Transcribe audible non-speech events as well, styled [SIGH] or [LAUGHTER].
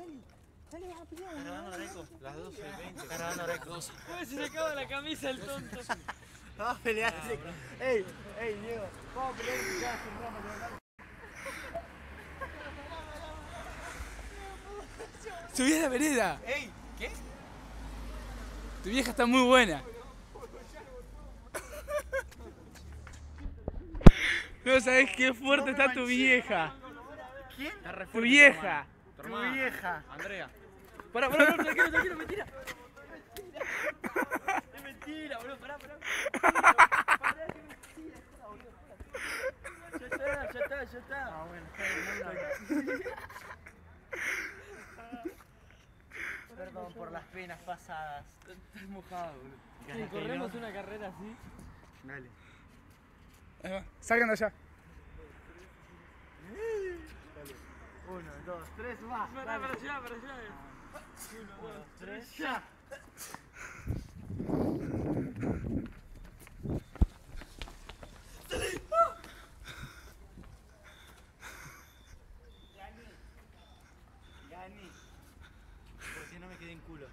dale. Dale, vamos a pelear. Está grabando Areco. Las 12 y 20. Está grabando Areco. Uy, se le acaba la camisa el tonto. [LAUGHS] Vamos a pelear. Ey, ey, Diego. Vamos a pelear y ya. Subí a la vereda. ¡Ey! ¿Qué? Tu vieja está muy buena. No sabes qué fuerte está tu vieja. ¿Quién? Tu vieja. Tu Tu hermana. vieja. Andrea. Pará, pará, pará, tranquilo, tranquilo, mentira. Es mentira, boludo, pará, pará. Pará, que mentira. Ya está, ya está, ya está. Ah, bueno, está. Perdón por las penas pasadas. Estás mojado, boludo. Ganaste, corremos una carrera así. Dale. Ahí va. Salgan de allá. Uno, dos, tres, va. Para allá, para allá. Uno, dos, tres, ya. Gané. Porque no me quedé en culo.